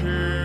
king.